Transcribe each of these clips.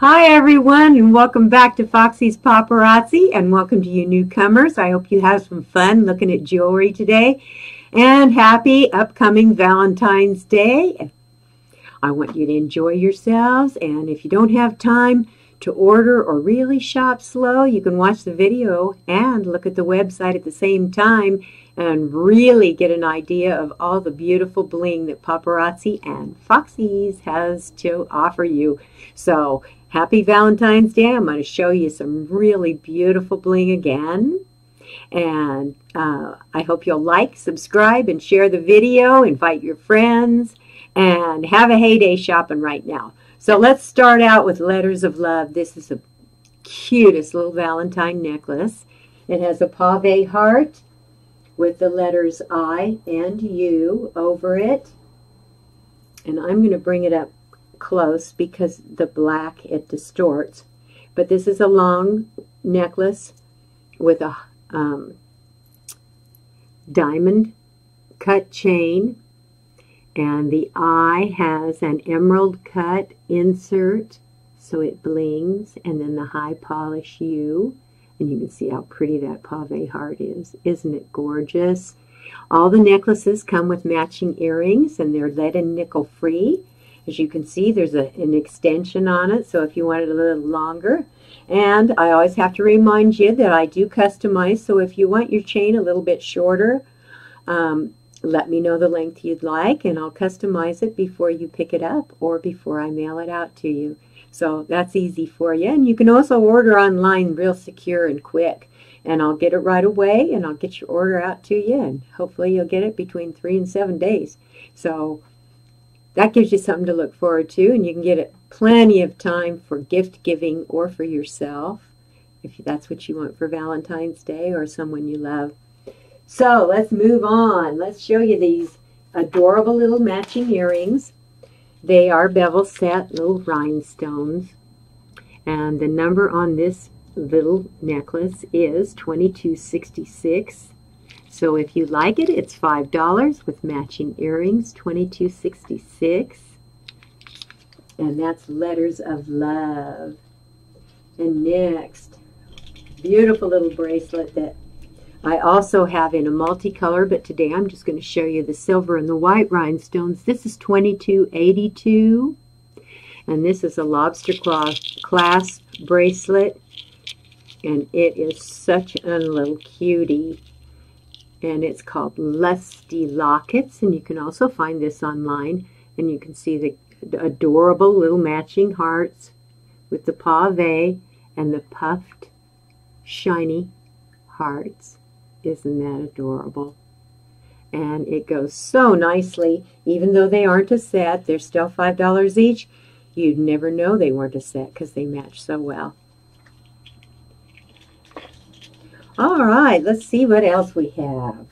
Hi everyone and welcome back to Foxy's Paparazzi and welcome to you newcomers. I hope you have some fun looking at jewelry today and happy upcoming Valentine's Day. I want you to enjoy yourselves and if you don't have time to order or really shop slow, you can watch the video and look at the website at the same time and really get an idea of all the beautiful bling that Paparazzi and Foxy's has to offer you. So Happy Valentine's Day. I'm going to show you some really beautiful bling again. And uh, I hope you'll like, subscribe, and share the video. Invite your friends and have a heyday shopping right now. So let's start out with Letters of Love. This is the cutest little Valentine necklace. It has a pave heart with the letters I and U over it. And I'm going to bring it up close because the black it distorts. But this is a long necklace with a um, diamond cut chain and the I has an emerald cut insert so it blings and then the high polish U and you can see how pretty that pave heart is. Isn't it gorgeous? All the necklaces come with matching earrings and they're lead and nickel free. As you can see, there's a, an extension on it, so if you want it a little longer. And I always have to remind you that I do customize, so if you want your chain a little bit shorter, um, let me know the length you'd like, and I'll customize it before you pick it up or before I mail it out to you. So that's easy for you. And you can also order online real secure and quick. And I'll get it right away, and I'll get your order out to you, and hopefully you'll get it between three and seven days. So that gives you something to look forward to, and you can get it plenty of time for gift giving or for yourself, if that's what you want for Valentine's Day or someone you love. So let's move on. Let's show you these adorable little matching earrings. They are bevel set little rhinestones. And the number on this little necklace is 2266. So if you like it, it's $5 with matching earrings, $22.66. And that's Letters of Love. And next, beautiful little bracelet that I also have in a multicolor, but today I'm just going to show you the silver and the white rhinestones. This is $22.82. And this is a lobster clasp bracelet. And it is such a little cutie and it's called Lusty Lockets, and you can also find this online, and you can see the adorable little matching hearts with the pave and the puffed, shiny hearts. Isn't that adorable? And it goes so nicely, even though they aren't a set, they're still $5 each. You'd never know they weren't a set because they match so well. All right, let's see what else we have.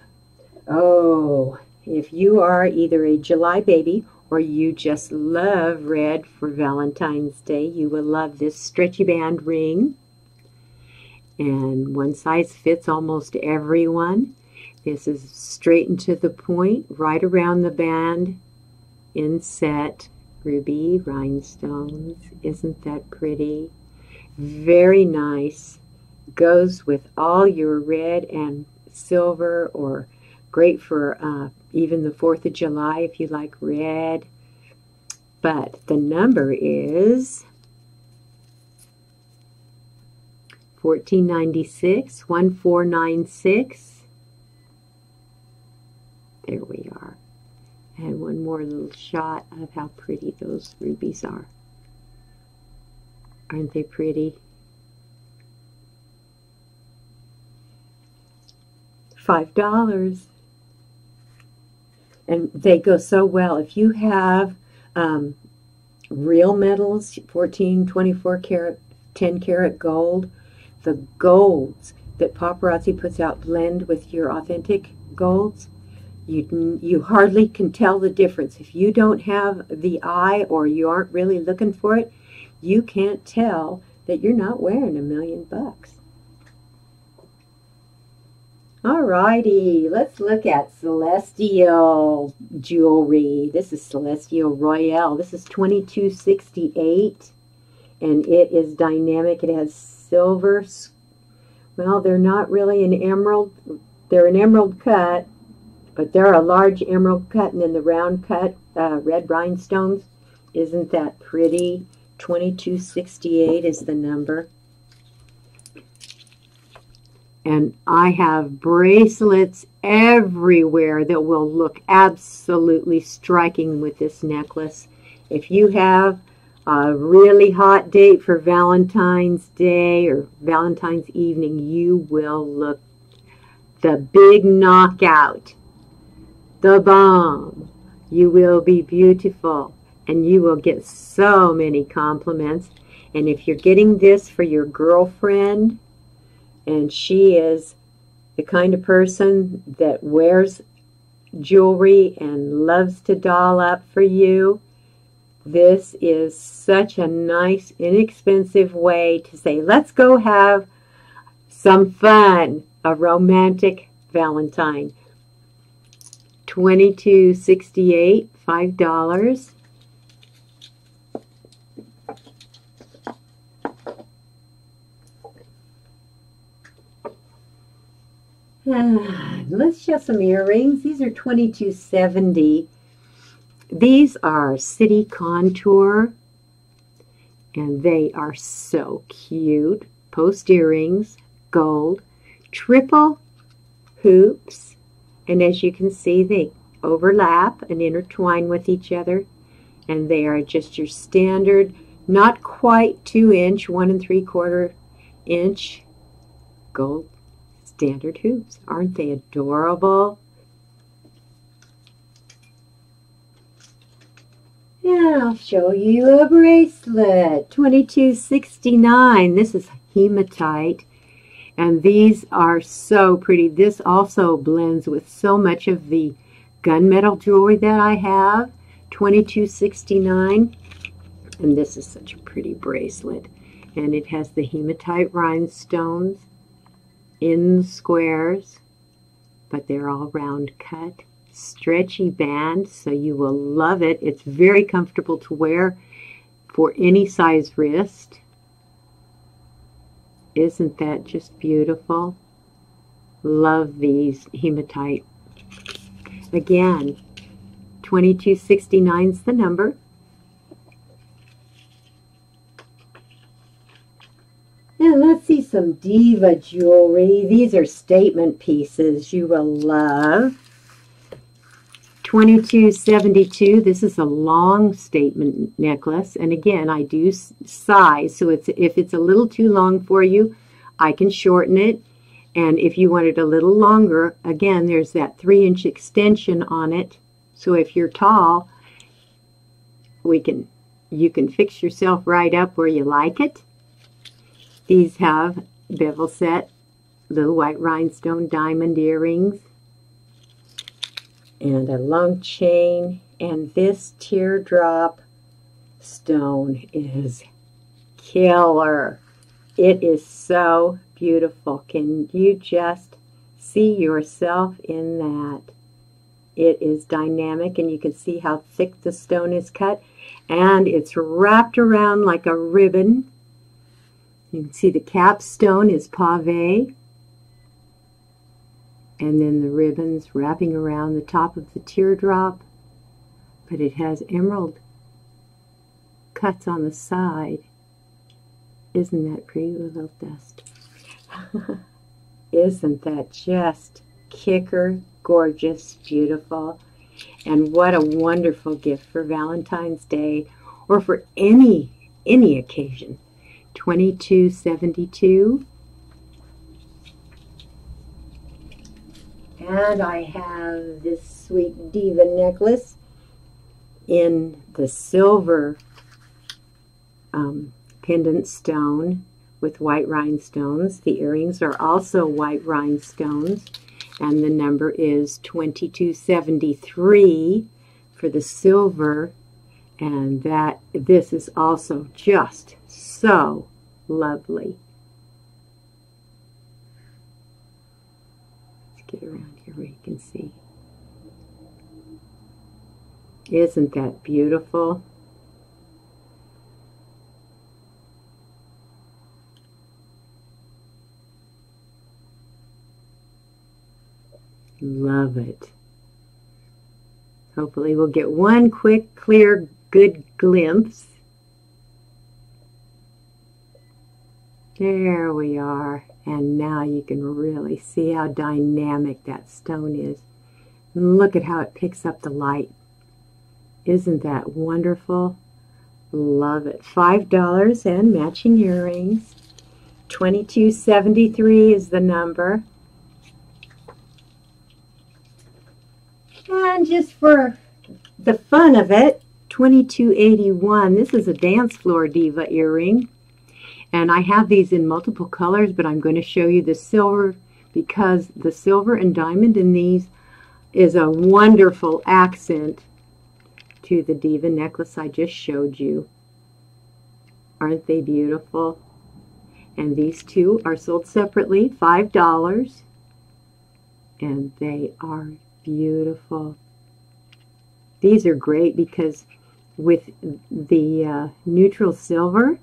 Oh, if you are either a July baby or you just love red for Valentine's Day, you will love this stretchy band ring. And one size fits almost everyone. This is straight and to the point, right around the band, inset, ruby rhinestones. Isn't that pretty? Very nice goes with all your red and silver or great for uh, even the 4th of July if you like red. But the number is 1496, 1496. There we are. And one more little shot of how pretty those rubies are. Aren't they pretty? five dollars and they go so well if you have um, real metals 14 24 karat 10 karat gold the golds that paparazzi puts out blend with your authentic golds you you hardly can tell the difference if you don't have the eye or you aren't really looking for it you can't tell that you're not wearing a million bucks Alrighty, let's look at Celestial jewelry. This is Celestial Royale. This is 2268 and it is dynamic. It has silver. Well, they're not really an emerald. They're an emerald cut, but they're a large emerald cut, and then the round cut uh, red rhinestones. Isn't that pretty? 2268 is the number. And I have bracelets everywhere that will look absolutely striking with this necklace. If you have a really hot date for Valentine's Day or Valentine's evening, you will look the big knockout, the bomb. You will be beautiful and you will get so many compliments. And if you're getting this for your girlfriend, and she is the kind of person that wears jewelry and loves to doll up for you. This is such a nice, inexpensive way to say, let's go have some fun, a romantic Valentine. 2268 $5. let's show some earrings. These are 2270. These are City Contour, and they are so cute. Post earrings, gold, triple hoops, and as you can see, they overlap and intertwine with each other, and they are just your standard, not quite two inch, one and three quarter inch gold standard hoops. Aren't they adorable? Yeah, I'll show you a bracelet. 2269. This is hematite. And these are so pretty. This also blends with so much of the gunmetal jewelry that I have. 2269. And this is such a pretty bracelet. And it has the hematite rhinestones in squares, but they're all round cut. Stretchy band, so you will love it. It's very comfortable to wear for any size wrist. Isn't that just beautiful? Love these hematite. Again, 2269 is the number. And let's see some diva jewelry. These are statement pieces you will love. 2272 this is a long statement necklace. And again I do size. So it's if it's a little too long for you I can shorten it. And if you want it a little longer again there's that three inch extension on it. So if you're tall we can you can fix yourself right up where you like it. These have bevel set, little white rhinestone diamond earrings, and a long chain. And this teardrop stone is killer. It is so beautiful. Can you just see yourself in that? It is dynamic and you can see how thick the stone is cut and it's wrapped around like a ribbon you can see the capstone is pave, and then the ribbons wrapping around the top of the teardrop, but it has emerald cuts on the side. Isn't that pretty little dust? Isn't that just kicker gorgeous, beautiful? And what a wonderful gift for Valentine's Day or for any any occasion. 2272. And I have this sweet diva necklace in the silver um, pendant stone with white rhinestones. The earrings are also white rhinestones, and the number is 2273 for the silver, and that this is also just so lovely. Let's get around where you can see. Isn't that beautiful? Love it. Hopefully we'll get one quick, clear, good glimpse. There we are. And now you can really see how dynamic that stone is. Look at how it picks up the light. Isn't that wonderful? Love it. $5 and matching earrings. 2273 is the number. And just for the fun of it, 2281. This is a dance floor diva earring. And I have these in multiple colors, but I'm going to show you the silver because the silver and diamond in these is a wonderful accent to the diva necklace I just showed you. Aren't they beautiful? And these two are sold separately, $5. And they are beautiful. These are great because with the uh, neutral silver,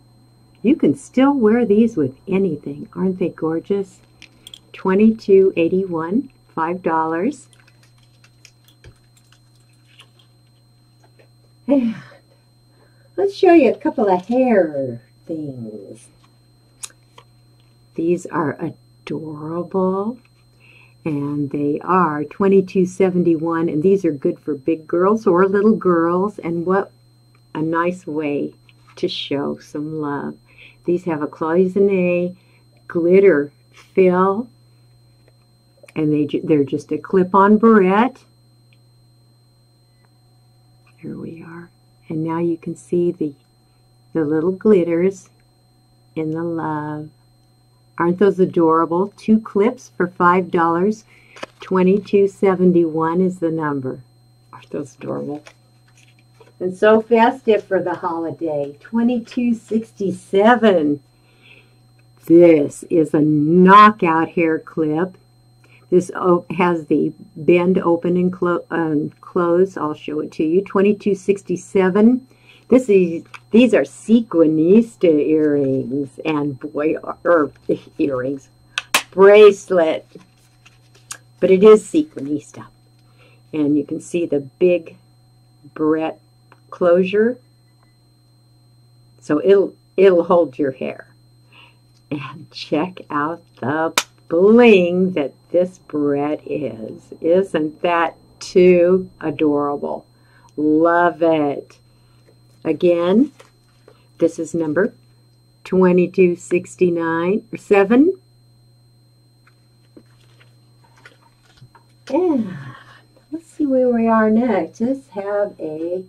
you can still wear these with anything. Aren't they gorgeous? Twenty-two eighty-one, $5. And let's show you a couple of hair things. These are adorable and they are 2271 and these are good for big girls or little girls and what a nice way to show some love these have a cloisonne glitter fill and they they're just a clip-on barrette here we are and now you can see the the little glitters in the love Aren't those adorable? Two clips for $5. 2271 is the number. Aren't those adorable? And so festive for the holiday. 2267. This is a knockout hair clip. This has the bend open and clo um, close. I'll show it to you. 2267. This is these are sequinista earrings and boy or earrings bracelet, but it is sequinista, and you can see the big barrette closure, so it'll it'll hold your hair. And check out the bling that this barrette is. Isn't that too adorable? Love it. Again, this is number 2269 or 7. And let's see where we are next. Let's have a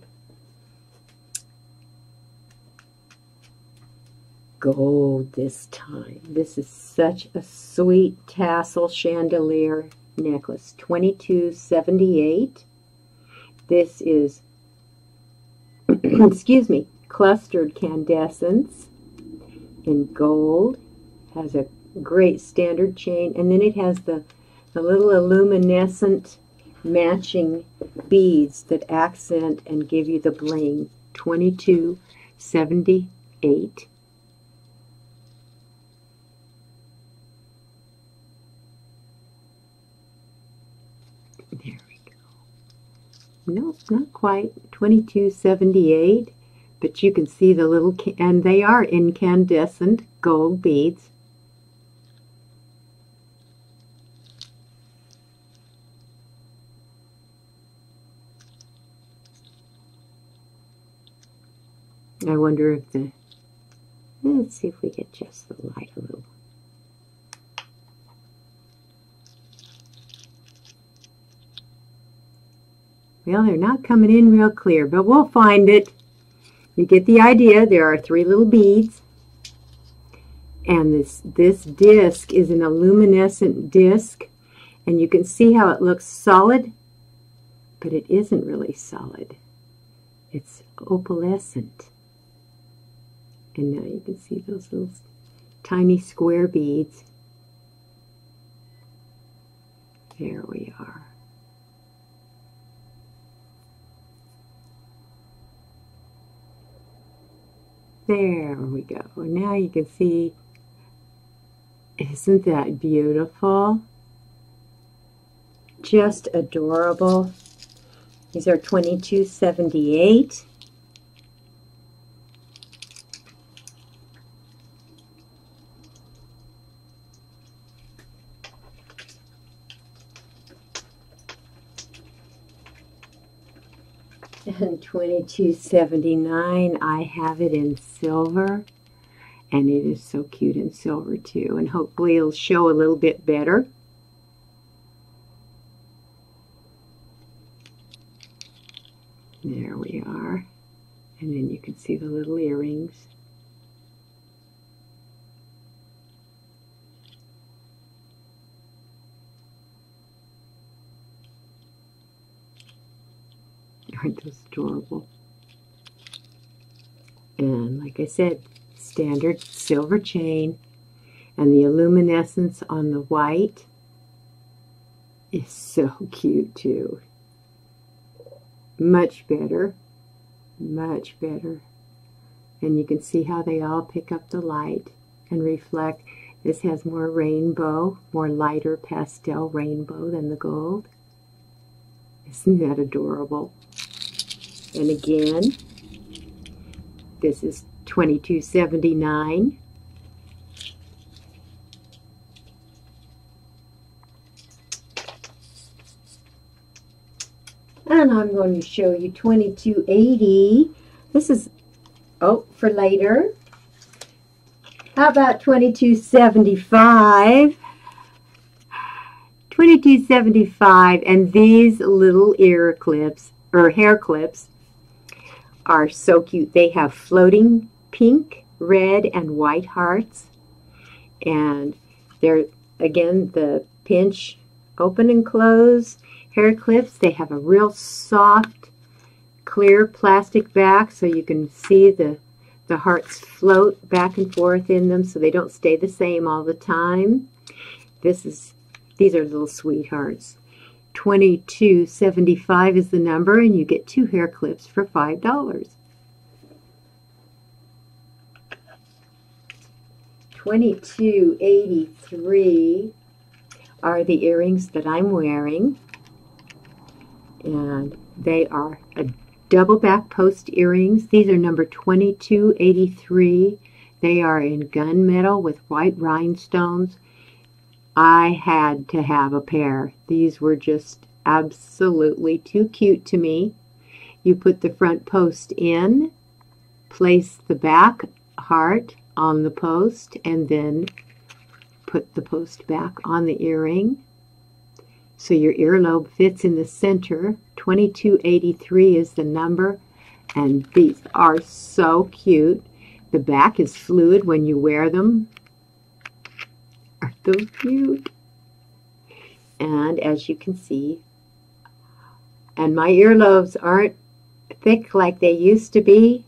gold this time. This is such a sweet tassel chandelier necklace. 2278. This is excuse me, clustered candescents in gold. Has a great standard chain. And then it has the, the little illuminescent matching beads that accent and give you the bling. 2278. No, it's not quite, 2278, but you can see the little, and they are incandescent gold beads. I wonder if the, let's see if we get just the light a little. Well, they're not coming in real clear, but we'll find it. You get the idea. There are three little beads. And this, this disc is an luminescent disc. And you can see how it looks solid, but it isn't really solid. It's opalescent. And now you can see those little tiny square beads. There we are. There we go. Now you can see, isn't that beautiful? just adorable. These are 2278. And 2279, I have it in silver. And it is so cute in silver too. And hopefully it'll show a little bit better. There we are. And then you can see the little earrings. Aren't adorable? And like I said, standard silver chain and the luminescence on the white is so cute too. Much better, much better. And you can see how they all pick up the light and reflect. This has more rainbow, more lighter pastel rainbow than the gold. Isn't that adorable? And again, this is 2279. And I'm going to show you 2280. This is, oh, for later. How about 2275? 2275 and these little ear clips or hair clips are so cute. They have floating pink, red, and white hearts. And they're, again, the pinch open and close hair clips. They have a real soft, clear plastic back so you can see the, the hearts float back and forth in them so they don't stay the same all the time. This is, these are little sweethearts. 2275 is the number, and you get two hair clips for $5. 2283 are the earrings that I'm wearing. And they are a double back post earrings. These are number 2283. They are in gunmetal with white rhinestones. I had to have a pair. These were just absolutely too cute to me. You put the front post in, place the back heart on the post, and then put the post back on the earring. So your earlobe fits in the center. 2283 is the number, and these are so cute. The back is fluid when you wear them. Aren't those cute? And as you can see, and my earlobes aren't thick like they used to be,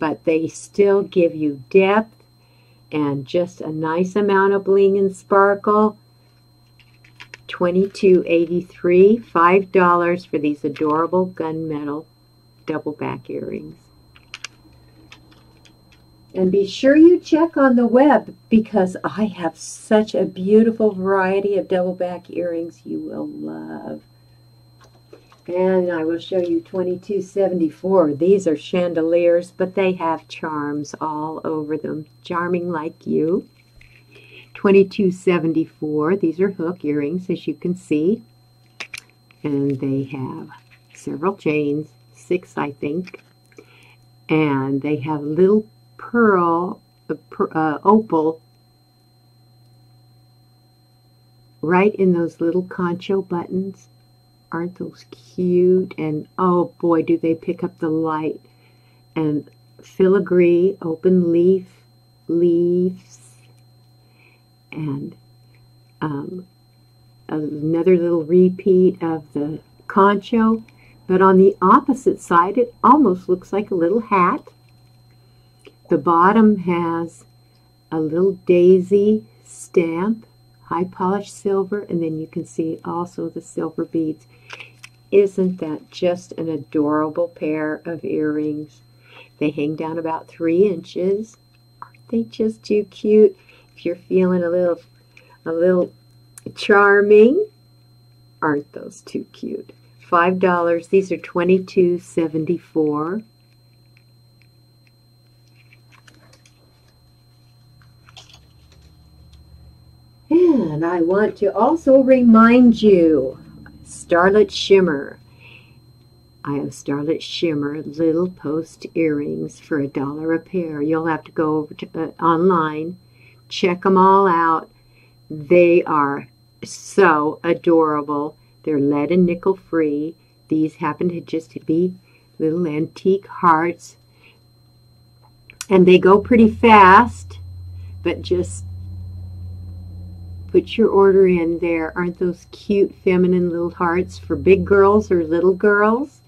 but they still give you depth and just a nice amount of bling and sparkle. $22.83, $5 for these adorable gunmetal double back earrings. And be sure you check on the web because I have such a beautiful variety of double back earrings you will love. And I will show you 2274. These are chandeliers, but they have charms all over them. Charming like you. 2274. These are hook earrings, as you can see. And they have several chains, six, I think. And they have little pearl, uh, opal, right in those little concho buttons. Aren't those cute? And oh boy, do they pick up the light. And filigree, open leaf, leaves, and um, another little repeat of the concho. But on the opposite side, it almost looks like a little hat. The bottom has a little daisy stamp, high polished silver, and then you can see also the silver beads. Isn't that just an adorable pair of earrings? They hang down about three inches. Aren't they just too cute? If you're feeling a little, a little charming, Aren't those too cute? $5. These are $22.74. And I want to also remind you, Starlit Shimmer. I have Starlit Shimmer little post earrings for a dollar a pair. You'll have to go over to, uh, online, check them all out. They are so adorable. They're lead and nickel free. These happen to just be little antique hearts. And they go pretty fast, but just put your order in there. Aren't those cute feminine little hearts for big girls or little girls?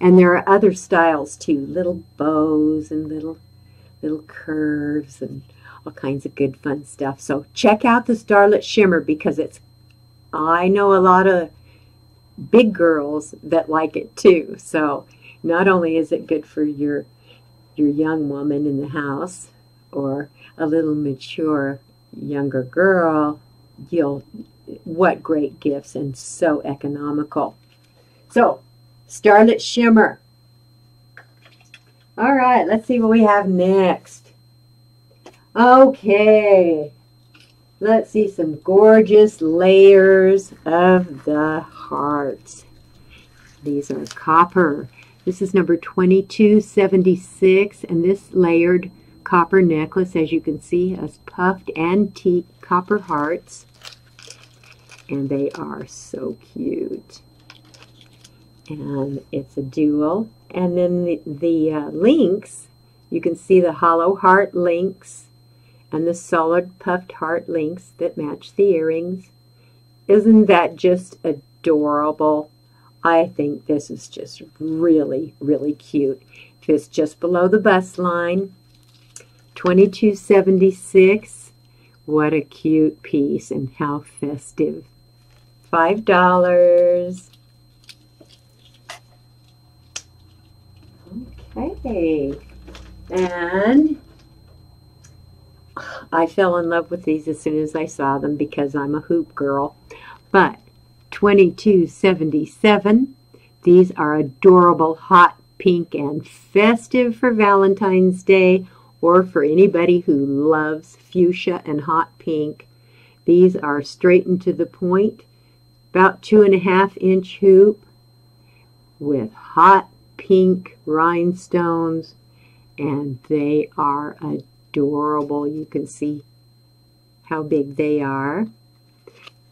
And there are other styles too, little bows and little little curves and all kinds of good fun stuff. So check out the Starlit Shimmer because it's I know a lot of big girls that like it too. So not only is it good for your your young woman in the house or a little mature younger girl, you'll what great gifts and so economical. So, Starlit Shimmer. All right, let's see what we have next. Okay, let's see some gorgeous layers of the hearts. These are copper. This is number 2276, and this layered copper necklace, as you can see, has puffed antique copper hearts. And they are so cute. And it's a dual. And then the, the uh, links, you can see the hollow heart links and the solid puffed heart links that match the earrings. Isn't that just adorable? I think this is just really, really cute. It's just below the bust line. 2276. What a cute piece and how festive. $5. Okay. And I fell in love with these as soon as I saw them because I'm a hoop girl. But 2277. These are adorable hot pink and festive for Valentine's Day or for anybody who loves fuchsia and hot pink. These are straight and to the point, about two and a half inch hoop with hot pink rhinestones, and they are adorable. You can see how big they are.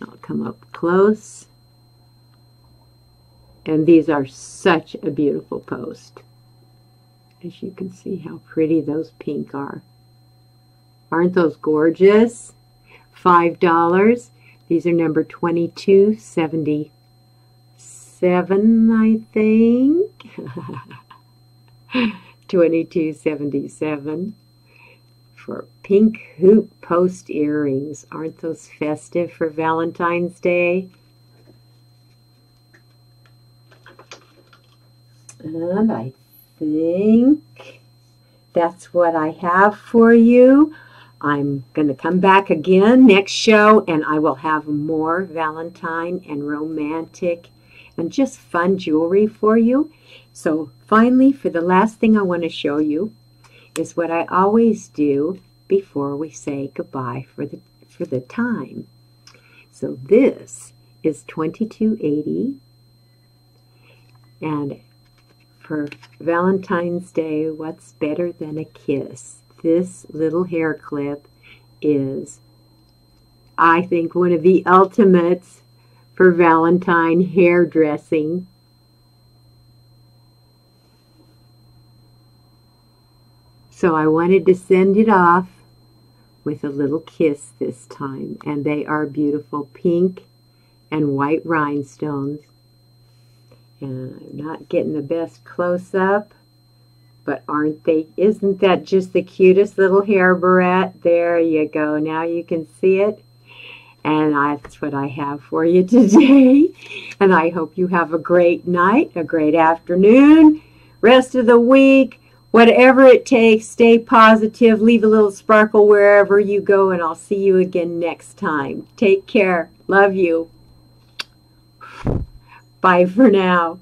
I'll come up close. And these are such a beautiful post. As you can see how pretty those pink are. Aren't those gorgeous? $5. These are number 2277, I think. 2277 for pink hoop post earrings. Aren't those festive for Valentine's Day? And I think that's what I have for you. I'm going to come back again next show and I will have more Valentine and romantic and just fun jewelry for you. So finally, for the last thing I want to show you is what I always do before we say goodbye for the, for the time. So this is 2280 and for Valentine's Day, what's better than a kiss? This little hair clip is, I think, one of the ultimates for Valentine hairdressing. So I wanted to send it off with a little kiss this time. And they are beautiful pink and white rhinestones. And I'm not getting the best close-up, but aren't they, isn't that just the cutest little hair barrette? There you go. Now you can see it. And that's what I have for you today. And I hope you have a great night, a great afternoon, rest of the week, whatever it takes. Stay positive. Leave a little sparkle wherever you go. And I'll see you again next time. Take care. Love you. Bye for now.